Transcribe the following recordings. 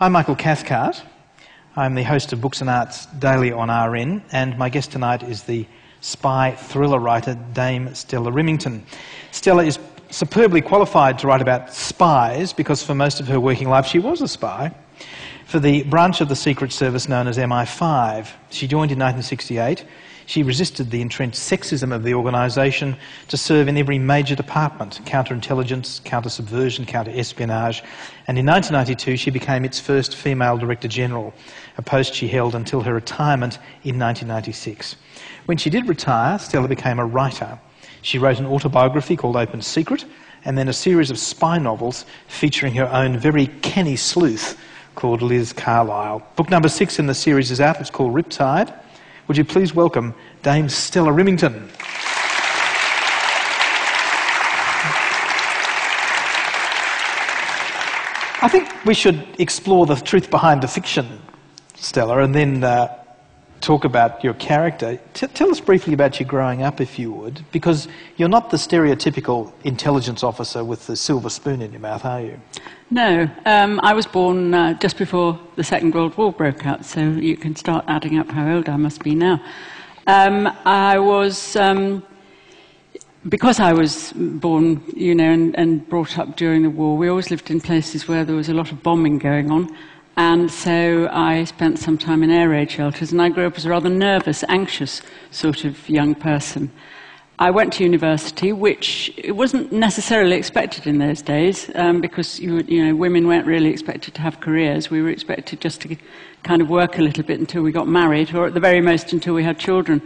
I'm Michael Cathcart. I'm the host of Books and Arts Daily on RN, and my guest tonight is the spy thriller writer Dame Stella Rimington. Stella is superbly qualified to write about spies because for most of her working life she was a spy for the branch of the Secret Service known as MI5. She joined in 1968 she resisted the entrenched sexism of the organisation to serve in every major department counterintelligence, counter-subversion, counter-espionage. And in 1992, she became its first female Director General, a post she held until her retirement in 1996. When she did retire, Stella became a writer. She wrote an autobiography called Open Secret, and then a series of spy novels featuring her own very canny sleuth called Liz Carlyle. Book number six in the series is out. It's called Riptide. Would you please welcome Dame Stella Rimington? I think we should explore the truth behind the fiction, Stella, and then uh, talk about your character. T- tell us briefly about your growing up, if you would, because you're not the stereotypical intelligence officer with the silver spoon in your mouth, are you? No, um, I was born uh, just before the Second World War broke out, so you can start adding up how old I must be now. Um, I was. Um, because I was born, you know, and, and brought up during the war, we always lived in places where there was a lot of bombing going on. And so I spent some time in air raid shelters, and I grew up as a rather nervous, anxious sort of young person. I went to university, which wasn't necessarily expected in those days, um, because you, you know, women weren't really expected to have careers. We were expected just to kind of work a little bit until we got married, or at the very most until we had children.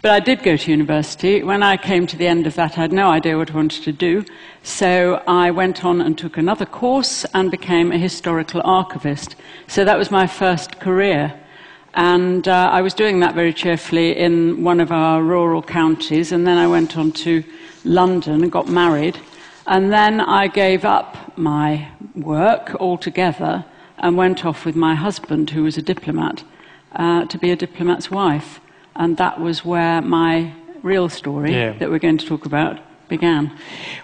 But I did go to university. When I came to the end of that, I had no idea what I wanted to do. So I went on and took another course and became a historical archivist. So that was my first career. And uh, I was doing that very cheerfully in one of our rural counties. And then I went on to London and got married. And then I gave up my work altogether and went off with my husband, who was a diplomat, uh, to be a diplomat's wife. And that was where my real story yeah. that we're going to talk about began.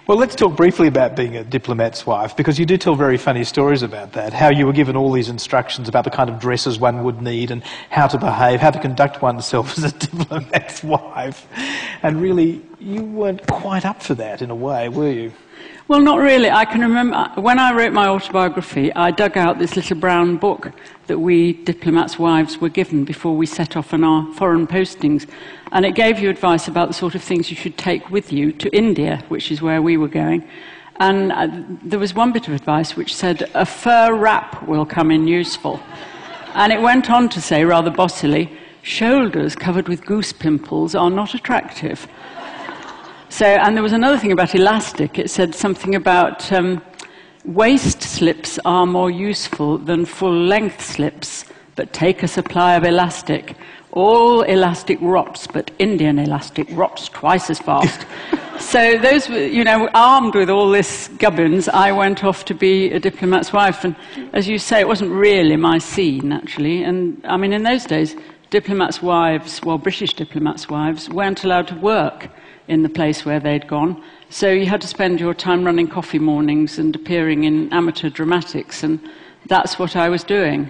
Well, let's talk briefly about being a diplomat's wife, because you do tell very funny stories about that. How you were given all these instructions about the kind of dresses one would need and how to behave, how to conduct oneself as a diplomat's wife. And really, you weren't quite up for that in a way, were you? Well, not really. I can remember when I wrote my autobiography, I dug out this little brown book that we diplomats' wives were given before we set off on our foreign postings. And it gave you advice about the sort of things you should take with you to India, which is where we were going. And uh, there was one bit of advice which said, a fur wrap will come in useful. And it went on to say, rather bossily, shoulders covered with goose pimples are not attractive. So, and there was another thing about elastic. It said something about um, waist slips are more useful than full length slips, but take a supply of elastic. All elastic rots, but Indian elastic rots twice as fast. so those, you know, armed with all this gubbins, I went off to be a diplomat's wife. And as you say, it wasn't really my scene, actually. And I mean, in those days, diplomats' wives, well, British diplomats' wives, weren't allowed to work in the place where they'd gone. So you had to spend your time running coffee mornings and appearing in amateur dramatics, and that's what I was doing.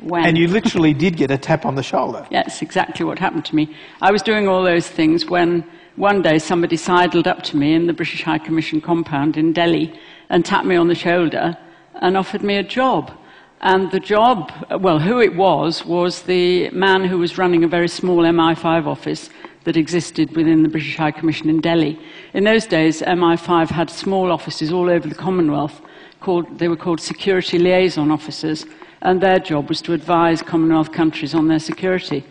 When. And you literally did get a tap on the shoulder. Yes, exactly what happened to me. I was doing all those things when one day somebody sidled up to me in the British High Commission compound in Delhi and tapped me on the shoulder and offered me a job. And the job, well, who it was, was the man who was running a very small MI5 office that existed within the British High Commission in Delhi. In those days, MI5 had small offices all over the Commonwealth. Called, they were called security liaison officers, and their job was to advise Commonwealth countries on their security.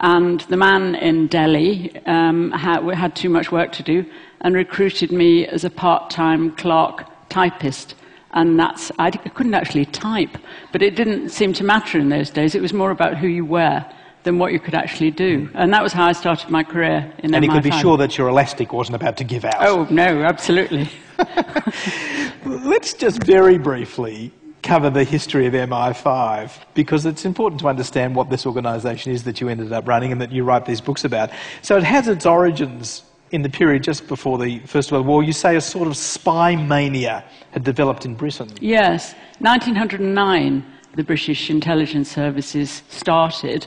And the man in Delhi um, had, had too much work to do and recruited me as a part time clerk typist and that's I couldn't actually type, but it didn't seem to matter in those days. It was more about who you were than what you could actually do. Hmm. And that was how I started my career in And you could be sure that your elastic wasn't about to give out. Oh, no, absolutely. Let's just very briefly cover the history of MI5 because it's important to understand what this organisation is that you ended up running and that you write these books about. So it has its origins in the period just before the First World War. You say a sort of spy mania had developed in Britain. Yes, 1909 the British intelligence services started.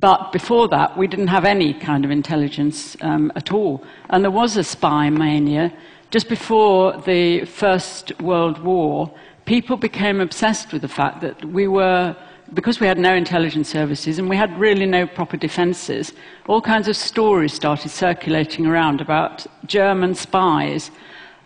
But before that, we didn't have any kind of intelligence um, at all. And there was a spy mania. Just before the First World War, people became obsessed with the fact that we were, because we had no intelligence services and we had really no proper defenses, all kinds of stories started circulating around about German spies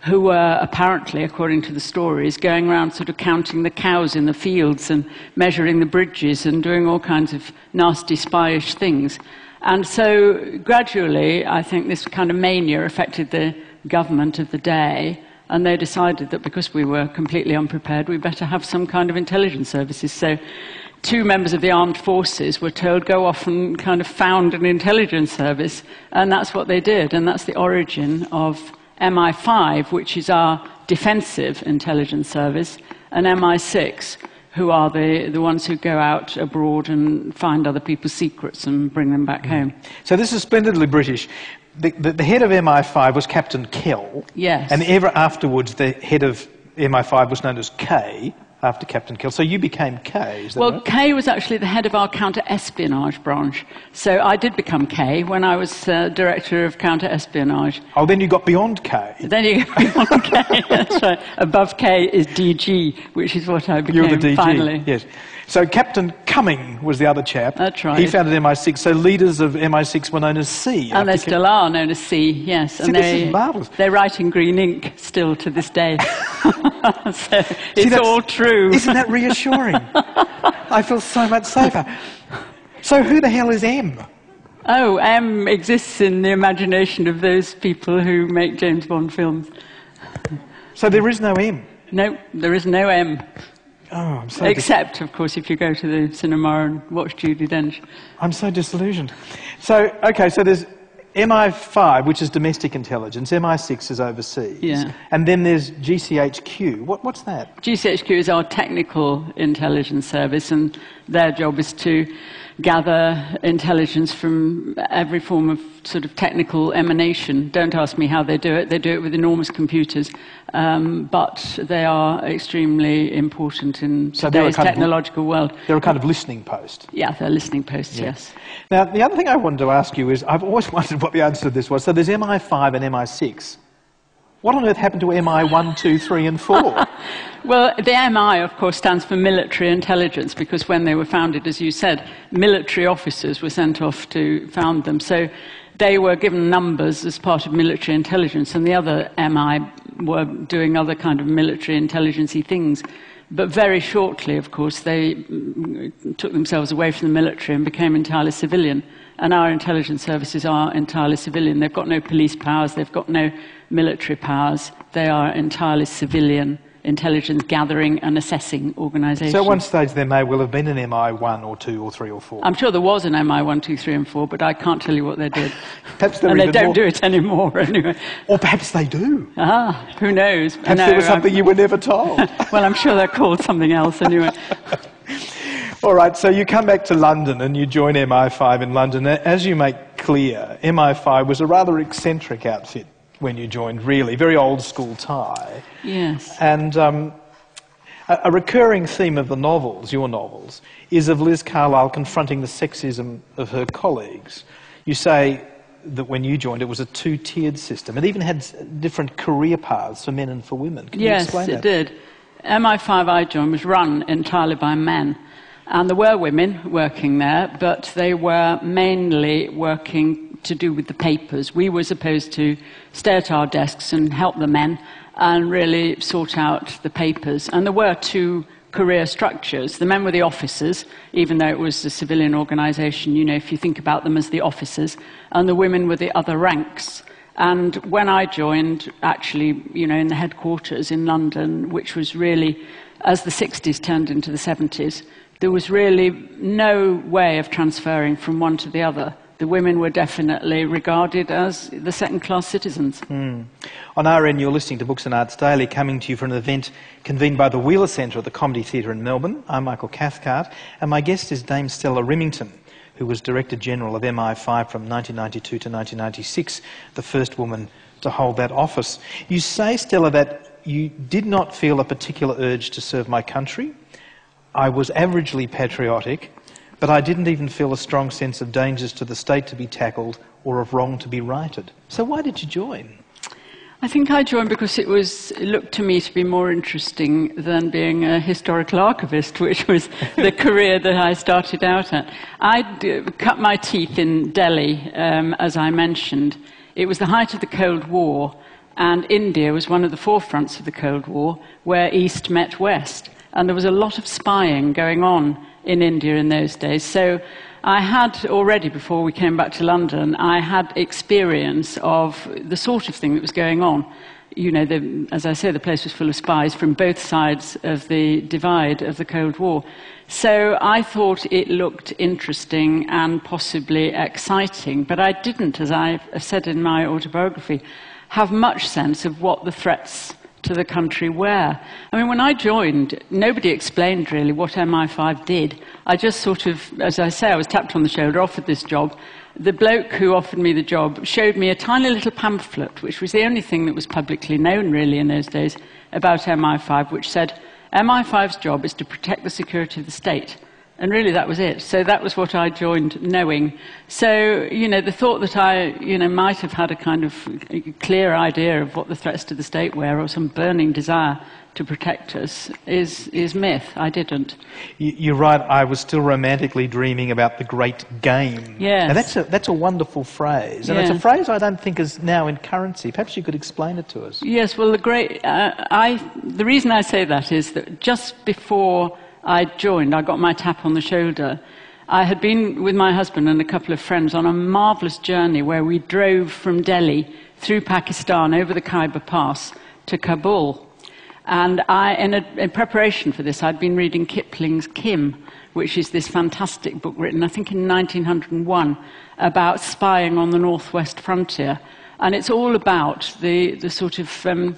who were apparently, according to the stories, going around sort of counting the cows in the fields and measuring the bridges and doing all kinds of nasty spyish things. And so gradually, I think this kind of mania affected the government of the day. And they decided that because we were completely unprepared, we better have some kind of intelligence services. So two members of the armed forces were told go off and kind of found an intelligence service. And that's what they did. And that's the origin of MI5, which is our defensive intelligence service, and MI6, who are the, the ones who go out abroad and find other people's secrets and bring them back mm. home. So this is splendidly British. The, the, the head of MI5 was Captain Kell. Yes. And ever afterwards, the head of MI5 was known as K after Captain Kell. So you became K, is that Well, right? K was actually the head of our counter-espionage branch. So I did become K when I was uh, director of counter-espionage. Oh, then you got beyond K. Then you got beyond K. That's right. Above K is DG, which is what I became You're the DG. finally. Yes. So Captain Cumming was the other chap. That's right. He founded MI6. So leaders of MI6 were known as C. And they still are known as C, yes. See, and this they, is marvellous. They write in green ink still to this day. so See, it's that's- all true. Isn't that reassuring? I feel so much safer. So who the hell is M? Oh, M exists in the imagination of those people who make James Bond films. So there is no M. No, there is no M. Oh, I'm so, dis- Except, of course, if you go to the cinema and watch Judi Dench. I'm so disillusioned. So, okay, so there's MI5, which is domestic intelligence, MI6 is overseas. Yeah. And then there's GCHQ. What, what's that? GCHQ is our technical intelligence service, and their job is to gather intelligence from every form of sort of technical emanation. Don't ask me how they do it. They do it with enormous computers, um, but they are extremely important in So today's kind of- technological world. They're a kind of listening post. Yeah, they're listening posts. Yes. Now, the other thing I wanted to ask you is I've always wondered what the answer to this was. So there's MI5 and MI6. What on earth happened to MI1, 2, 3, and 4? Well, the MI, of course, stands for military intelligence because when they were founded, as you said, military officers were sent off to found them. So they were given numbers as part of military intelligence, and the other MI were doing other kind of military intelligencey things. But very shortly, of course, they took themselves away from the military and became entirely civilian. And our intelligence services are entirely civilian. They've got no police powers, they've got no military powers. They are entirely civilian intelligence gathering and assessing organisations. so at one stage there may well have been an MI1 or 2 or 3 or 4. I'm sure there was an MI 1, 2, 3, and 4, but I can't tell you what they did. Perhaps and they don't more. do it anymore anyway. Or perhaps they do. Ah, who knows? Perhaps No, there was I'm- something you were never told. well, I'm sure they're called something else anyway. All right, so you come back to London and you join MI5 in London. As you make clear, MI5 was a rather eccentric outfit when you joined, really, very old school tie. Yes. And um, a, a recurring theme of the novels, your novels, is of Liz Carlyle confronting the sexism of her colleagues. You say that when you joined, it was a two tiered system. It even had different career paths for men and for women. Can you yes, it did. MI5 I joined was run entirely by men. And there were women working there, but they were mainly working to do with the papers. We were supposed to stay at our desks and help the men and really sort out the papers. And there were two career structures. The men were the officers, even though it was a civilian organisation, you know, if you think about them as the officers, and the women were the other ranks. And when I joined, actually, you know, in the headquarters in London, which was really, as the 60s turned into the 70s, there was really no way of transferring from one to the other. The women were definitely regarded as the second class citizens. Hmm. On RN, you're listening to Books and Arts Daily, coming to you from an event convened by the Wheeler Centre at the Comedy Theatre in Melbourne. I'm Michael Cathcart, and my guest is Dame Stella Rimington, who was Director General of MI5 from 1992 to 1996, the first woman to hold that office. You say, Stella, that you did not feel a particular urge to serve my country. I was averagely patriotic, but I didn't even feel a strong sense of dangers to the state to be tackled or of wrong to be righted. So why did you join? I think I joined because it was it looked to me to be more interesting than being a historical archivist, which was the career that I started out at. I cut my teeth in Delhi, um, as I mentioned. It was the height of the Cold War, and India was one of the forefronts of the Cold War, where East met West, and there was a lot of spying going on in India in those days. So I had already, before we came back to London, I had experience of the sort of thing that was going on. You know, the, as I say, the place was full of spies from both sides of the divide of the Cold War. So I thought it looked interesting and possibly exciting, but I didn't, as I've said in my autobiography, have much sense of what the threats to the country where. I mean, when I joined, nobody explained really what MI5 did. I just sort of, as I say, I was tapped on the shoulder, offered this job. The bloke who offered me the job showed me a tiny little pamphlet, which was the only thing that was publicly known really in those days about MI5, which said MI5's job is to protect the security of the state. And really, that was it. So that was what I joined knowing. So, you know, the thought that I, you know, might have had a kind of clear idea of what the threats to the state were or some burning desire to protect us is, is myth. I didn't. You're right. I was still romantically dreaming about the great game. Yeah. And that's a, that's a wonderful phrase. And Yes. it's a phrase I don't think is now in currency. Perhaps you could explain it to us. Yes, well, the great. Uh, I, the reason I say that is that just before I joined, I got my tap on the shoulder. I had been with my husband and a couple of friends on a marvellous journey where we drove from Delhi through Pakistan over the Khyber Pass to Kabul. And I, in, a, in preparation for this, I'd been reading Kipling's Kim, which is this fantastic book written, I think, in 1901 about spying on the northwest frontier. And it's all about the, the sort of, um,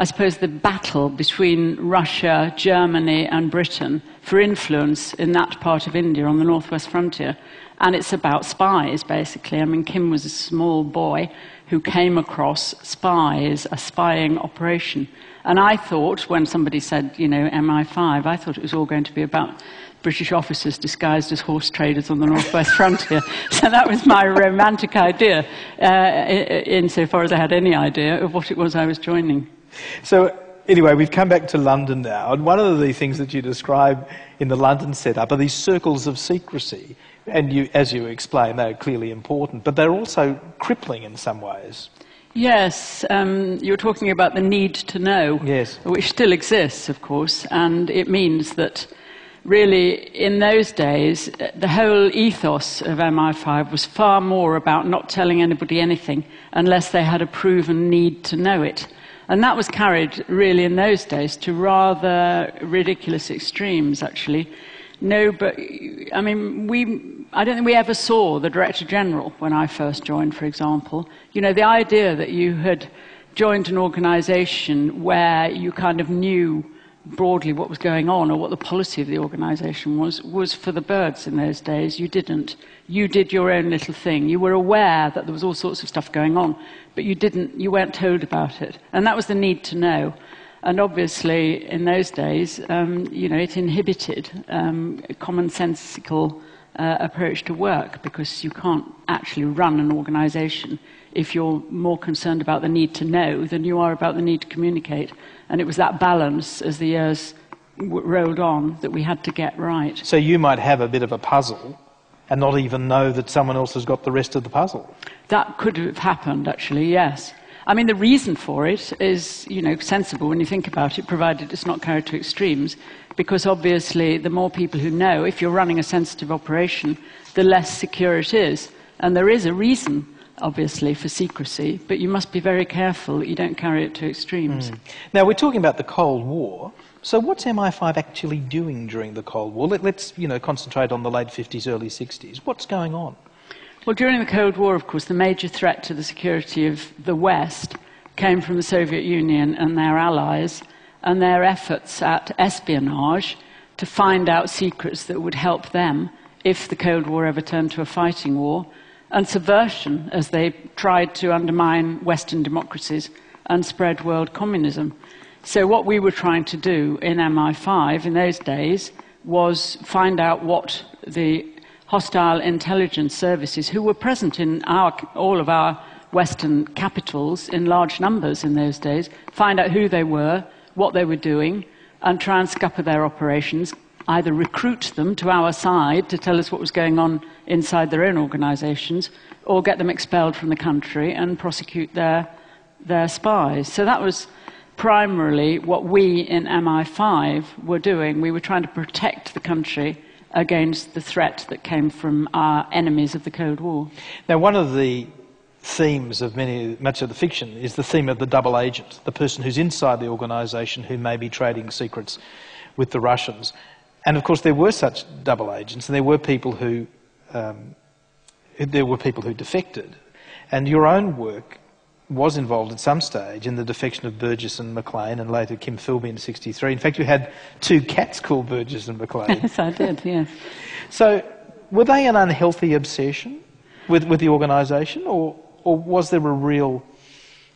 I suppose, the battle between Russia, Germany, and Britain for influence in that part of India on the northwest frontier. And it's about spies, basically. I mean, Kim was a small boy who came across spies, a spying operation. And I thought, when somebody said, you know, MI5, I thought it was all going to be about British officers disguised as horse traders on the northwest frontier. So that was my romantic idea, uh, insofar as I had any idea of what it was I was joining. So, anyway, we've come back to London now, and one of the things that you describe in the London setup are these circles of secrecy. And you, as you explain, they're clearly important, but they're also crippling in some ways. Yes, um, you're talking about the need to know, Yes. which still exists, of course, and it means that really in those days, the whole ethos of MI5 was far more about not telling anybody anything unless they had a proven need to know it. And that was carried really in those days to rather ridiculous extremes, actually. No, but I mean, we, I don't think we ever saw the Director General when I first joined, for example. You know, the idea that you had joined an organization where you kind of knew broadly what was going on or what the policy of the organization was, was for the birds in those days. You didn't. You did your own little thing. You were aware that there was all sorts of stuff going on, but you didn't, you weren't told about it. And that was the need to know. And obviously, in those days, um, you know, it inhibited um, a commonsensical uh, approach to work because you can't actually run an organization if you're more concerned about the need to know than you are about the need to communicate. And it was that balance as the years w- rolled on that we had to get right. So you might have a bit of a puzzle and not even know that someone else has got the rest of the puzzle. That could have happened, actually, yes. I mean, the reason for it is, you know, sensible when you think about it, provided it's not carried to extremes, because obviously the more people who know, if you're running a sensitive operation, the less secure it is. And there is a reason, obviously, for secrecy, but you must be very careful that you don't carry it to extremes. Hmm. Now, we're talking about the Cold War. So what's MI5 actually doing during the Cold War? Let, us you know, concentrate on the late 50s, early 60s. What's going on? Well, during the Cold War, of course, the major threat to the security of the West came from the Soviet Union and their allies and their efforts at espionage to find out secrets that would help them if the Cold War ever turned to a fighting war, and subversion as they tried to undermine Western democracies and spread world communism. So, what we were trying to do in MI5 in those days was find out what the hostile intelligence services, who were present in our, all of our Western capitals in large numbers in those days, find out who they were, what they were doing, and try and scupper their operations, either recruit them to our side to tell us what was going on inside their own organizations, or get them expelled from the country and prosecute their, their spies. So that was primarily what we in MI5 were doing. We were trying to protect the country against the threat that came from our enemies of the Cold War. Now, one of the themes of many, much of the fiction is the theme of the double agent, the person who's inside the organisation who may be trading secrets with the Russians. And of course, there were such double agents, and there were people who um, there were people who defected. And your own work was involved at some stage in the defection of Burgess and Maclean and later Kim Philby in 63. In fact, you had two cats called Burgess and Maclean. yes, I did, yes. So, were they an unhealthy obsession with, with the organisation, or, or was there a real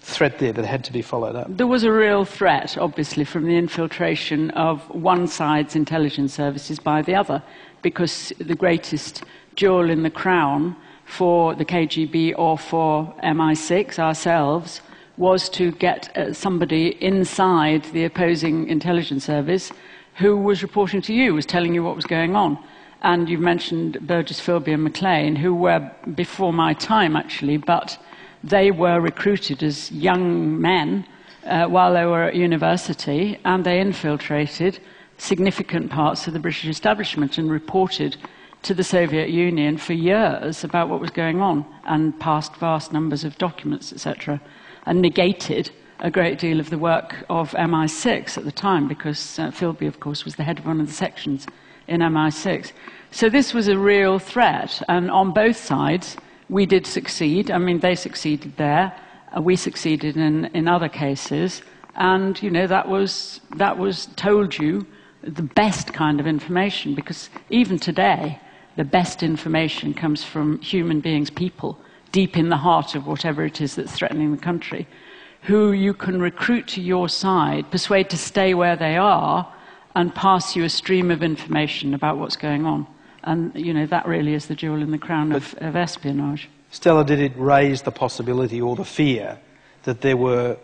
threat there that had to be followed up? There was a real threat, obviously, from the infiltration of one side's intelligence services by the other, because the greatest jewel in the crown for the KGB or for MI6 ourselves was to get uh, somebody inside the opposing intelligence service who was reporting to you, was telling you what was going on. And you've mentioned Burgess, Philby, and Maclean, who were before my time, actually, but they were recruited as young men uh, while they were at university, and they infiltrated significant parts of the British establishment and reported to the Soviet Union for years about what was going on and passed vast numbers of documents, etc., and negated a great deal of the work of MI6 at the time because uh, Philby, of course, was the head of one of the sections in MI6. So this was a real threat, and on both sides, we did succeed. I mean, they succeeded there, uh, we succeeded in, in other cases, and you know that was that was told you the best kind of information because even today the best information comes from human beings, people, deep in the heart of whatever it is that's threatening the country, who you can recruit to your side, persuade to stay where they are, and pass you a stream of information about what's going on. And, you know, that really is the jewel in the crown of, of espionage. Stella, did it raise the possibility or the fear that there were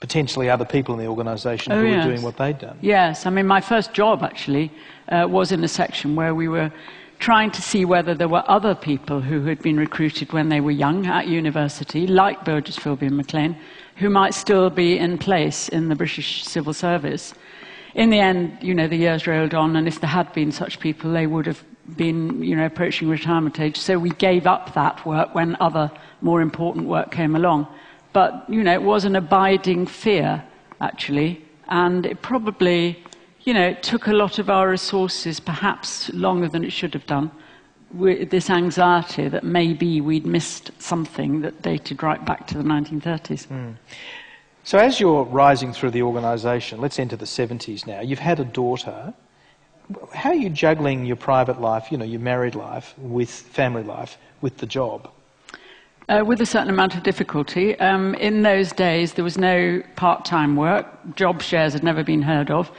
potentially other people in the organisation oh, who yes. were doing what they'd done? Yes. I mean, my first job, actually, uh, was in a section where we were trying to see whether there were other people who had been recruited when they were young at university, like Burgess, Philby, and Maclean, who might still be in place in the British civil service. In the end, you know, the years rolled on, and if there had been such people, they would have been, you know, approaching retirement age. So we gave up that work when other more important work came along. But, you know, it was an abiding fear, actually, and it probably you know, it took a lot of our resources, perhaps longer than it should have done, with this anxiety that maybe we'd missed something that dated right back to the 1930s. Mm. So, as you're rising through the organisation, let's enter the 70s now. You've had a daughter. How are you juggling your private life, you know, your married life, with family life, with the job? Uh, with a certain amount of difficulty. Um, in those days, there was no part time work. Job shares had never been heard of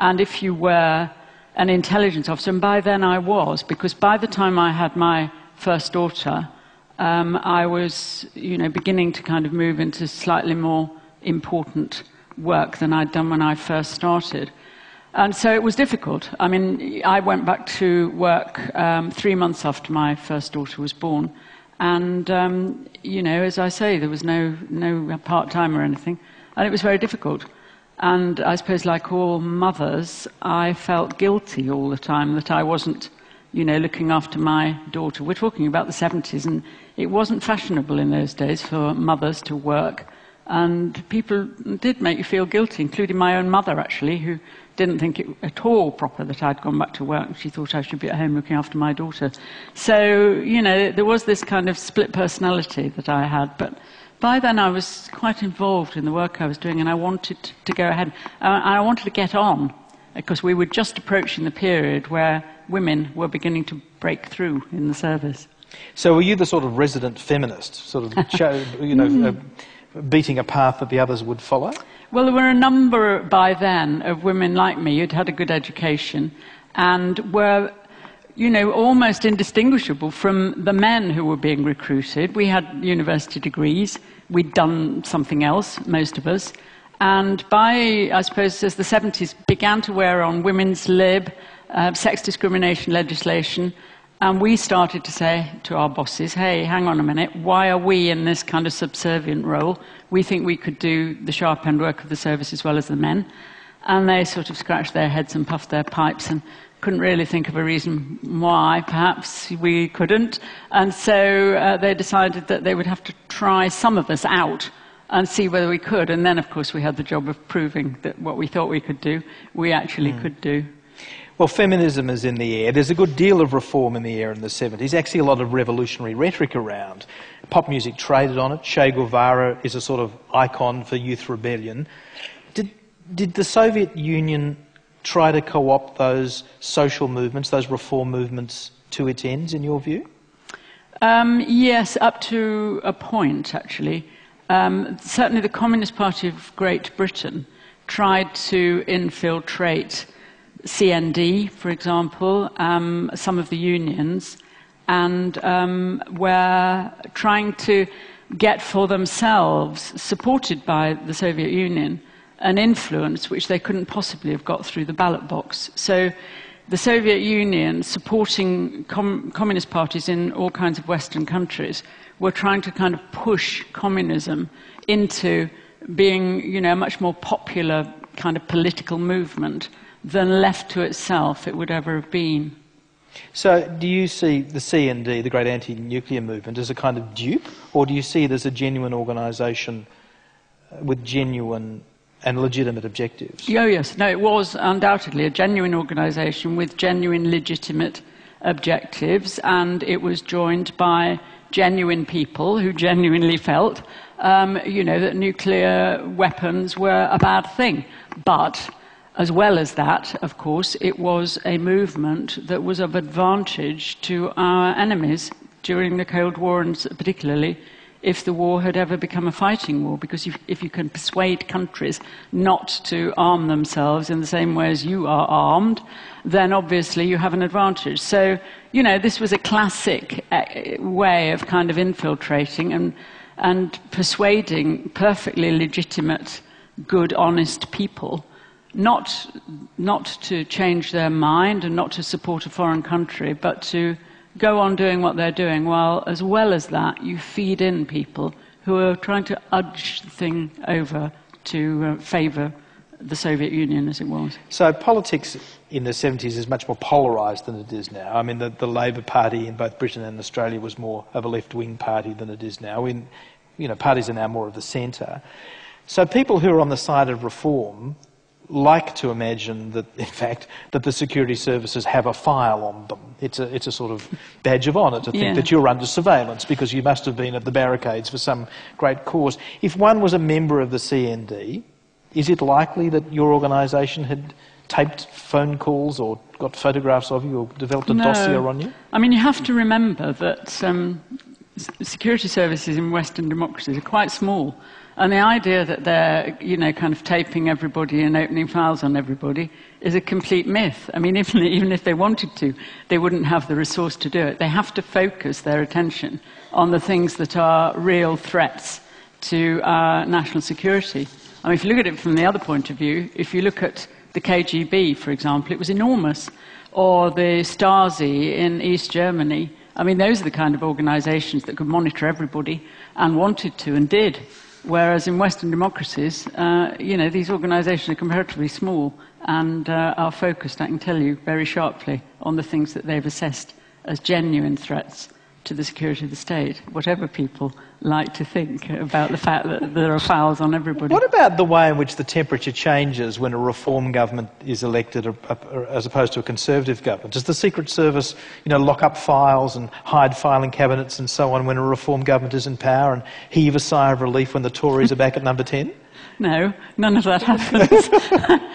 and if you were an intelligence officer, and by then I was, because by the time I had my first daughter, um, I was, you know, beginning to kind of move into slightly more important work than I'd done when I first started. And so it was difficult. I mean, I went back to work um, three months after my first daughter was born. And, um, you know, as I say, there was no, no part time or anything. And it was very difficult. And I suppose, like all mothers, I felt guilty all the time that I wasn't, you know, looking after my daughter. We're talking about the 70s, and it wasn't fashionable in those days for mothers to work. And people did make you feel guilty, including my own mother, actually, who didn't think it at all proper that I'd gone back to work. She thought I should be at home looking after my daughter. So, you know, there was this kind of split personality that I had. But by then I was quite involved in the work I was doing and I wanted to go ahead. Uh, I wanted to get on because we were just approaching the period where women were beginning to break through in the service. So were you the sort of resident feminist, sort of, you know, mm. uh, beating a path that the others would follow? Well, there were a number by then of women like me who'd had a good education and were you know, almost indistinguishable from the men who were being recruited. We had university degrees, we'd done something else, most of us. And by, I suppose, as the 70s began to wear on women's lib, uh, sex discrimination legislation, and we started to say to our bosses, hey, hang on a minute, why are we in this kind of subservient role? We think we could do the sharp end work of the service as well as the men. And they sort of scratched their heads and puffed their pipes and couldn't really think of a reason why perhaps we couldn't. And so uh, they decided that they would have to try some of us out and see whether we could. And then, of course, we had the job of proving that what we thought we could do, we actually mm. could do. Well, feminism is in the air. There's a good deal of reform in the air in the 70s. Actually, a lot of revolutionary rhetoric around. Pop music traded on it. Che Guevara is a sort of icon for youth rebellion. Did, did the Soviet Union try to co opt those social movements, those reform movements, to its ends, in your view? Um, yes, up to a point, actually. Um, certainly, the Communist Party of Great Britain tried to infiltrate CND, for example, um, some of the unions, and um, were trying to get for themselves, supported by the Soviet Union, an influence which they couldn't possibly have got through the ballot box. So the Soviet Union, supporting com- communist parties in all kinds of Western countries, were trying to kind of push communism into being, you know, a much more popular kind of political movement than left to itself it would ever have been. So, do you see the CND, the Great Anti Nuclear Movement, as a kind of dupe, or do you see it as a genuine organisation with genuine and legitimate objectives? Oh, yes. No, it was undoubtedly a genuine organisation with genuine, legitimate objectives, and it was joined by genuine people who genuinely felt, um, you know, that nuclear weapons were a bad thing. But as well as that, of course, it was a movement that was of advantage to our enemies during the Cold War, and particularly if the war had ever become a fighting war, because if, if, you can persuade countries not to arm themselves in the same way as you are armed, then obviously you have an advantage. So, you know, this was a classic uh, way of kind of infiltrating and, and persuading perfectly legitimate, good, honest people not, not to change their mind and not to support a foreign country, but to go on doing what they're doing, while as well as that, you feed in people who are trying to udge the thing over to uh, favour the Soviet Union as it was. So politics in the 70s is much more polarised than it is now. I mean, the, the Labor Party in both Britain and Australia was more of a left-wing party than it is now. In, you know, parties are now more of the centre. So people who are on the side of reform like to imagine that, in fact, that the security services have a file on them. It's a, it's a sort of badge of honour to think yeah. that you're under surveillance because you must have been at the barricades for some great cause. If one was a member of the CND, is it likely that your organisation had taped phone calls or got photographs of you or developed a no. dossier on you? I mean, you have to remember that um, security services in Western democracies are quite small. And the idea that they're, you know, kind of taping everybody and opening files on everybody is a complete myth. I mean, even, even if they wanted to, they wouldn't have the resource to do it. They have to focus their attention on the things that are real threats to our national security. I mean, if you look at it from the other point of view, if you look at the KGB, for example, it was enormous. Or the Stasi in East Germany. I mean, those are the kind of organizations that could monitor everybody and wanted to and did. Whereas in Western democracies, uh, you know, these organizations are comparatively small and uh, are focused, I can tell you, very sharply on the things that they've assessed as genuine threats to the security of the state, whatever people like to think about the fact that there are fouls on everybody. What about the way in which the temperature changes when a reform government is elected as opposed to a conservative government? Does the Secret Service you know, lock up files and hide filing cabinets and so on when a reform government is in power and heave a sigh of relief when the Tories are back at number 10? No, none of that happens.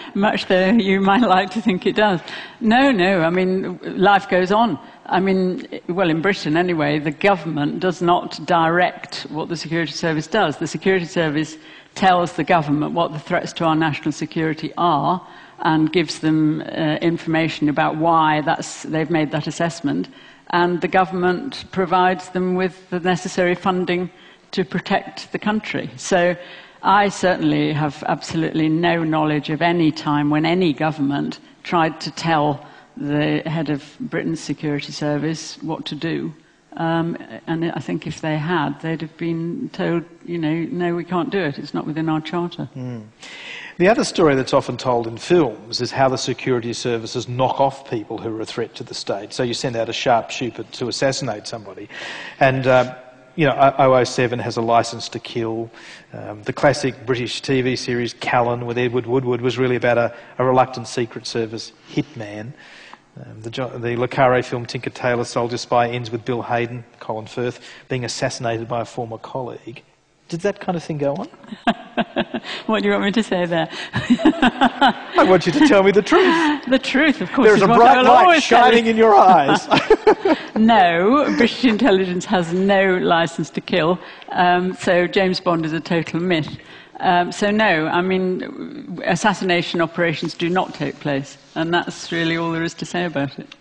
Much though you might like to think it does. No, no, I mean, life goes on. I mean, well, in Britain anyway, the government does not direct what the security service does. The security service tells the government what the threats to our national security are, and gives them uh, information about why they've made that assessment. And the government provides them with the necessary funding to protect the country. So I certainly have absolutely no knowledge of any time when any government tried to tell the head of Britain's security service what to do. Um, and I think if they had, they'd have been told, you know, no, we can't do it. It's not within our charter. Mm. The other story that's often told in films is how the security services knock off people who are a threat to the state. So you send out a sharpshooter to assassinate somebody. And, uh, you know, 007 has a license to kill. Um, the classic British TV series Callan with Edward Woodward was really about a, a reluctant Secret Service hitman. Um, the, the Le Carre film Tinker Tailor Soldier Spy ends with Bill Haydon, Colin Firth, being assassinated by a former colleague. Did that kind of thing go on? what do you want me to say there? I want you to tell me the truth. The truth, of course. There's a bright light shining in your eyes. no, British intelligence has no license to kill, um, so James Bond is a total myth. Um, so, no, I mean, assassination operations do not take place, and that's really all there is to say about it.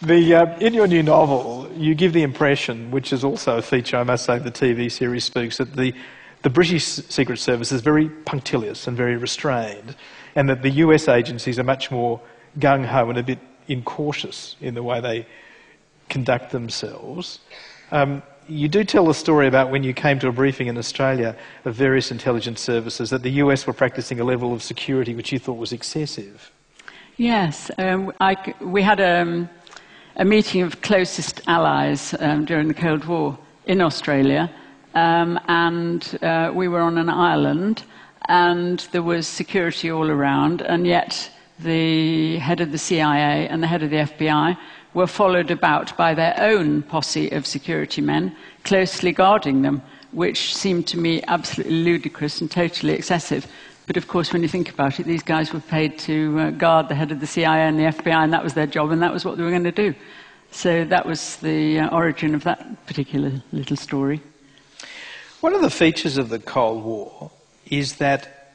The, uh, in your new novel, you give the impression, which is also a feature, I must say, the TV series Spooks, that the, the British Secret Service is very punctilious and very restrained, and that the US agencies are much more gung ho and a bit incautious in the way they conduct themselves. Um, you do tell the story about when you came to a briefing in Australia of various intelligence services that the US were practicing a level of security which you thought was excessive. Yes, um, I, we had a, um, a, meeting of closest allies um, during the Cold War in Australia, um, and uh, we were on an island, and there was security all around, and yet the head of the CIA and the head of the FBI were followed about by their own posse of security men, closely guarding them, which seemed to me absolutely ludicrous and totally excessive. But of course, when you think about it, these guys were paid to uh, guard the head of the CIA and the FBI, and that was their job, and that was what they were going to do. So that was the uh, origin of that particular little story. One of the features of the Cold War is that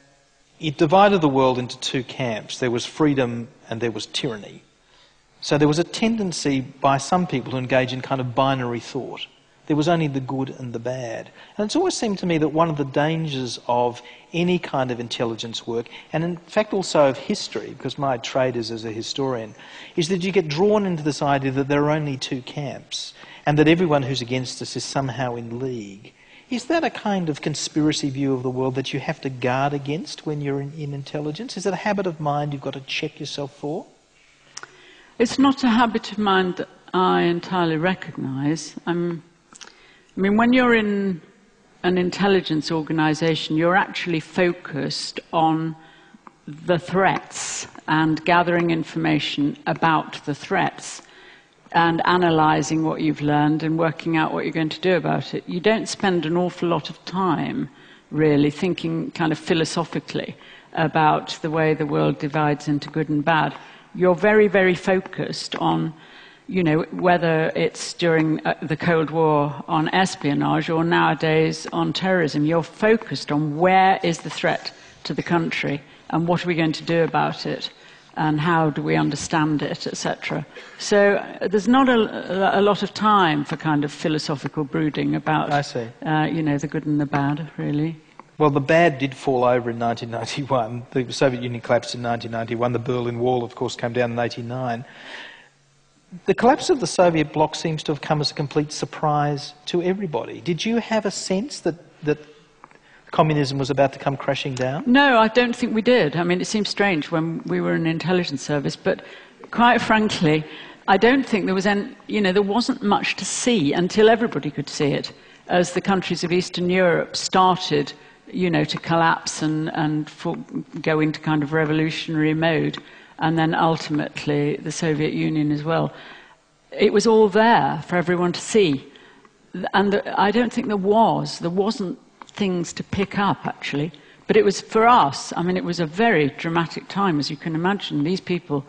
it divided the world into two camps there was freedom and there was tyranny. So there was a tendency by some people to engage in kind of binary thought. There was only the good and the bad. And it's always seemed to me that one of the dangers of any kind of intelligence work, and in fact also of history, because my trade is as a historian, is that you get drawn into this idea that there are only two camps and that everyone who's against us is somehow in league. Is that a kind of conspiracy view of the world that you have to guard against when you're in, in intelligence? Is it a habit of mind you've got to check yourself for? It's not a habit of mind that I entirely recognize. I'm, I mean, when you're in an intelligence organization, you're actually focused on the threats and gathering information about the threats and analyzing what you've learned and working out what you're going to do about it. You don't spend an awful lot of time really thinking kind of philosophically about the way the world divides into good and bad you're very, very focused on, you know, whether it's during uh, the Cold War on espionage or nowadays on terrorism. You're focused on where is the threat to the country and what are we going to do about it and how do we understand it, etc. So uh, there's not a, a, lot of time for kind of philosophical brooding about, I see. Uh, you know, the good and the bad, really. Well, the bad did fall over in 1991. The Soviet Union collapsed in 1991. The Berlin Wall, of course, came down in 89. The collapse of the Soviet bloc seems to have come as a complete surprise to everybody. Did you have a sense that, that communism was about to come crashing down? No, I don't think we did. I mean, it seems strange when we were an intelligence service, but quite frankly, I don't think there was any, you know, there wasn't much to see until everybody could see it as the countries of Eastern Europe started you know, to collapse and, and for, go into kind of revolutionary mode, and then ultimately the Soviet Union as well. It was all there for everyone to see. And I don't think there was. There wasn't things to pick up, actually. But it was for us, I mean, it was a very dramatic time, as you can imagine. These people,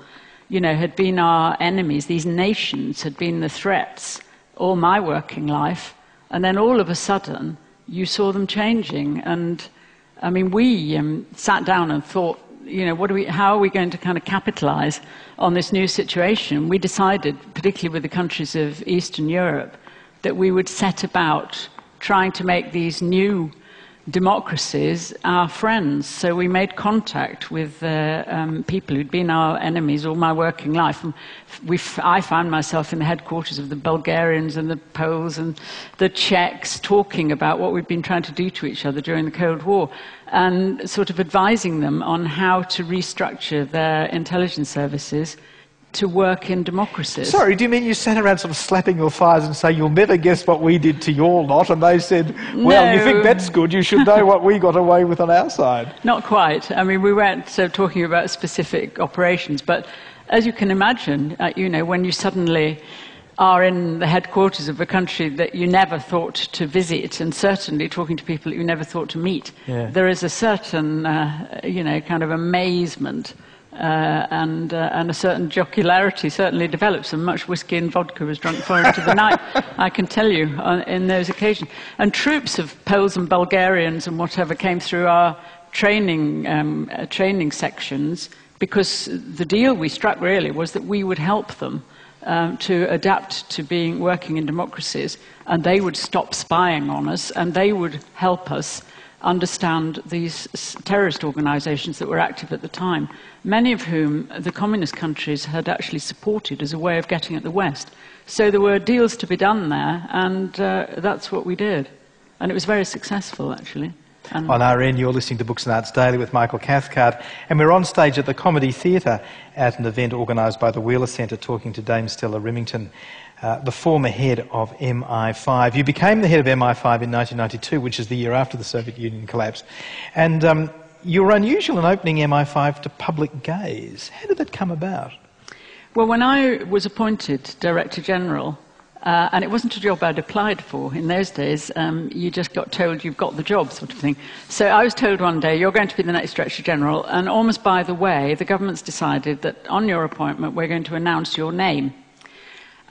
you know, had been our enemies. These nations had been the threats all my working life. And then all of a sudden, you saw them changing. And I mean, we um, sat down and thought, you know, what are we, how are we going to kind of capitalize on this new situation? We decided, particularly with the countries of Eastern Europe, that we would set about trying to make these new democracies our friends. So we made contact with uh, um, people who'd been our enemies all my working life. And I found myself in the headquarters of the Bulgarians and the Poles and the Czechs talking about what we'd been trying to do to each other during the Cold War and sort of advising them on how to restructure their intelligence services to work in democracies. Sorry, do you mean you sat around sort of slapping your thighs and saying, You'll never guess what we did to your lot? And they said, Well, No. you think that's good, you should know what we got away with on our side. Not quite. I mean, we weren't so talking about specific operations, but as you can imagine, uh, you know, when you suddenly are in the headquarters of a country that you never thought to visit, and certainly talking to people that you never thought to meet, Yeah. there is a certain, uh, you know, kind of amazement. Uh, and, uh, and a certain jocularity certainly develops, and much whiskey and vodka was drunk far into the night, I can tell you, on, in those occasions. And troops of Poles and Bulgarians and whatever came through our training, um, uh, training sections because the deal we struck really was that we would help them um, to adapt to being working in democracies, and they would stop spying on us, and they would help us understand these terrorist organizations that were active at the time, many of whom the communist countries had actually supported as a way of getting at the West. So there were deals to be done there, and uh, that's what we did. And it was very successful, actually. On RN, you're listening to Books and Arts Daily with Michael Cathcart, and we're on stage at the Comedy Theatre at an event organised by the Wheeler Centre talking to Dame Stella Rimington, uh, the former head of MI5. You became the head of MI5 in 1992, which is the year after the Soviet Union collapsed, and um, you were unusual in opening MI5 to public gaze. How did that come about? Well, when I was appointed Director General, uh, and it wasn't a job I'd applied for in those days, um, you just got told you've got the job, sort of thing. So I was told one day, you're going to be the next Director General, and almost by the way, the government's decided that on your appointment, we're going to announce your name.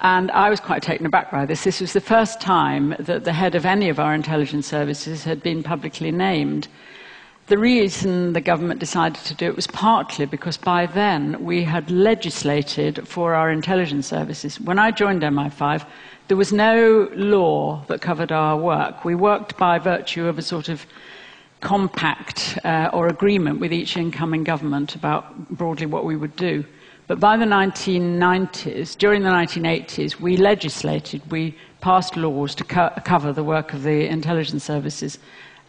And I was quite taken aback by this. This was the first time that the head of any of our intelligence services had been publicly named. The reason the government decided to do it was partly because by then we had legislated for our intelligence services. When I joined MI5, there was no law that covered our work. We worked by virtue of a sort of compact uh, or agreement with each incoming government about broadly what we would do. But by the 1990s, during the 1980s, we legislated, we passed laws to co- cover the work of the intelligence services.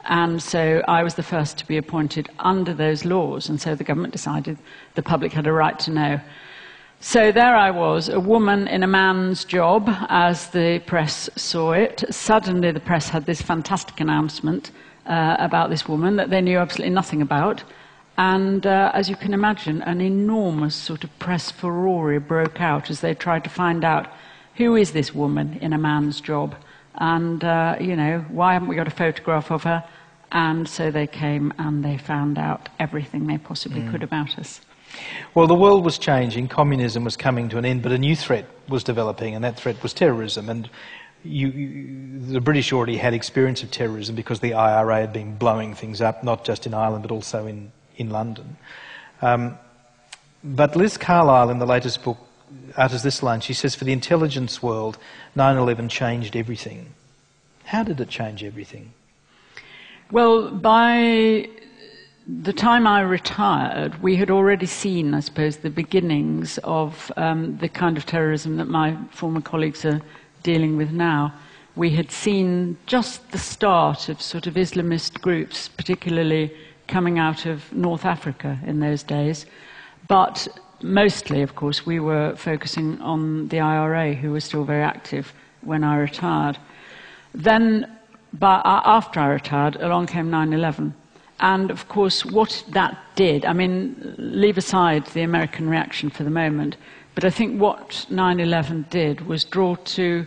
And so I was the first to be appointed under those laws. And so the government decided the public had a right to know. So there I was, a woman in a man's job, as the press saw it. Suddenly, the press had this fantastic announcement uh, about this woman that they knew absolutely nothing about. And uh, as you can imagine, an enormous sort of press furore broke out as they tried to find out who is this woman in a man's job? And, uh, you know, why haven't we got a photograph of her? And so they came and they found out everything they possibly could about us. Well, the world was changing, communism was coming to an end, but a new threat was developing, and that threat was terrorism. And you, you, the British already had experience of terrorism because the IRA had been blowing things up, not just in Ireland, but also in, in London. Um, but Liz Carlyle, in the latest book, utters this line. She says, For the intelligence world, 9 11 changed everything. How did it change everything? Well, by the time I retired, we had already seen, I suppose, the beginnings of um, the kind of terrorism that my former colleagues are dealing with now. We had seen just the start of sort of Islamist groups, particularly coming out of North Africa in those days. But mostly, of course, we were focusing on the IRA, who were still very active when I retired. Then, but after I retired, along came 9 11. And of course, what that did, I mean, leave aside the American reaction for the moment, but I think what 9 11 did was draw to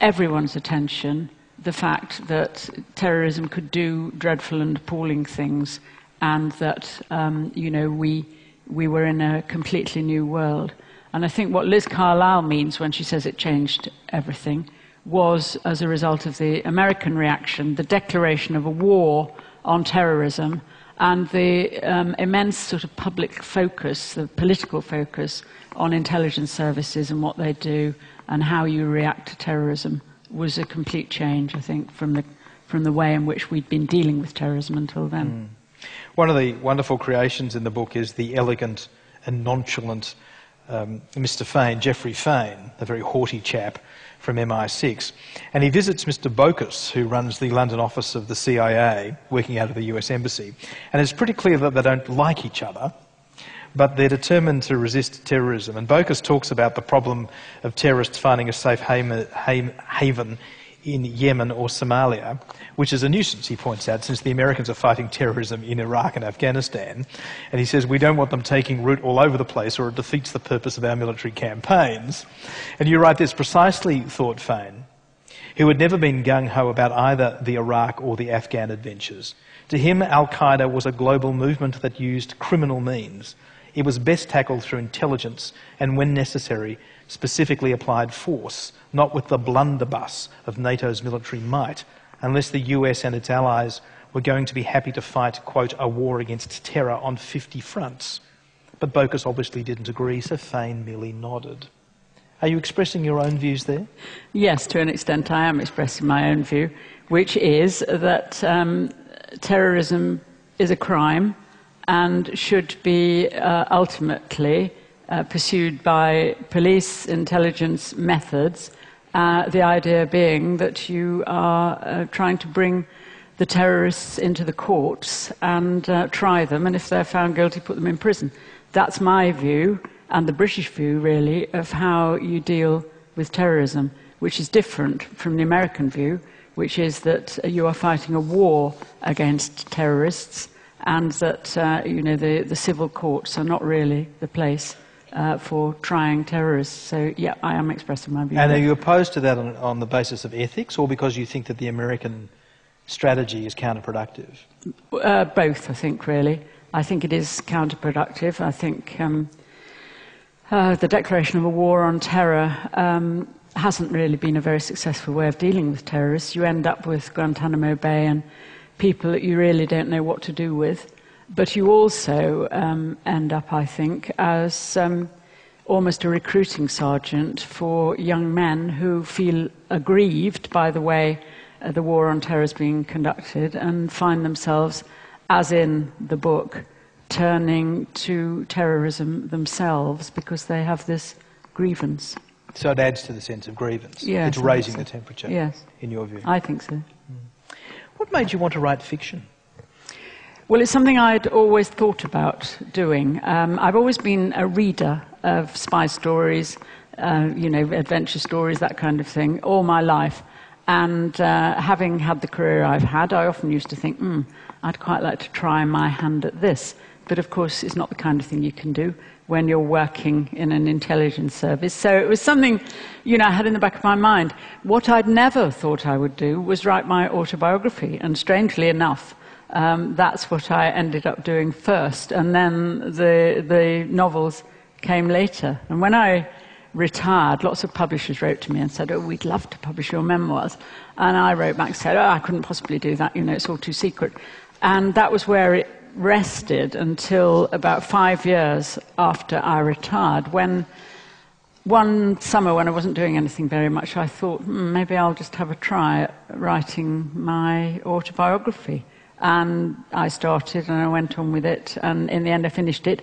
everyone's attention the fact that terrorism could do dreadful and appalling things, and that, um, you know, we, we were in a completely new world. And I think what Liz Carlyle means when she says it changed everything was as a result of the American reaction, the declaration of a war on terrorism, and the um, immense sort of public focus, the political focus on intelligence services and what they do and how you react to terrorism was a complete change, I think, from the, from the way in which we'd been dealing with terrorism until then. Mm. One of the wonderful creations in the book is the elegant and nonchalant um, Mr. Fane, Geoffrey Fane, a very haughty chap from MI6. And he visits Mr. Bokus, who runs the London office of the CIA, working out of the US Embassy. And it's pretty clear that they don't like each other, but they're determined to resist terrorism. And Bokus talks about the problem of terrorists finding a safe haven in Yemen or Somalia, which is a nuisance, he points out, since the Americans are fighting terrorism in Iraq and Afghanistan. And he says, we don't want them taking root all over the place or it defeats the purpose of our military campaigns. And you write this precisely, thought Fane, who had never been gung ho about either the Iraq or the Afghan adventures. To him, Al Qaeda was a global movement that used criminal means. It was best tackled through intelligence and, when necessary, specifically applied force, not with the blunderbuss of NATO's military might, unless the US and its allies were going to be happy to fight, quote, a war against terror on 50 fronts. But Bokus obviously didn't agree, so Fane merely nodded. Are you expressing your own views there? Yes, to an extent I am expressing my own view, which is that um, terrorism is a crime and should be uh, ultimately uh, pursued by police intelligence methods, uh, the idea being that you are uh, trying to bring the terrorists into the courts and uh, try them, and if they're found guilty, put them in prison. That's my view, and the British view, really, of how you deal with terrorism, which is different from the American view, which is that you are fighting a war against terrorists and that uh, you know, the, the civil courts are not really the place uh, for trying terrorists. So, yeah, I am expressing my view. And are you opposed to that on, on, the basis of ethics or because you think that the American strategy is counterproductive? Uh, both, I think, really. I think it is counterproductive. I think um, uh, the declaration of a war on terror um, hasn't really been a very successful way of dealing with terrorists. You end up with Guantanamo Bay and people that you really don't know what to do with. But you also um, end up, I think, as um, almost a recruiting sergeant for young men who feel aggrieved by the way uh, the war on terror is being conducted and find themselves, as in the book, turning to terrorism themselves because they have this grievance. So it adds to the sense of grievance. Yes, it's raising so. the temperature, yes. in your view. I think so. Mm. What made you want to write fiction? Well, it's something I'd always thought about doing. Um, I've always been a reader of spy stories, uh, you know, adventure stories, that kind of thing, all my life. And uh, having had the career I've had, I often used to think, hmm, I'd quite like to try my hand at this. But of course, it's not the kind of thing you can do when you're working in an intelligence service. So it was something, you know, I had in the back of my mind. What I'd never thought I would do was write my autobiography. And strangely enough, um, that's what I ended up doing first, and then the, the novels came later. And when I retired, lots of publishers wrote to me and said, Oh, we'd love to publish your memoirs. And I wrote back and said, Oh, I couldn't possibly do that, you know, it's all too secret. And that was where it rested until about five years after I retired, when one summer when I wasn't doing anything very much, I thought, hmm, maybe I'll just have a try at writing my autobiography. And I started and I went on with it, and in the end, I finished it.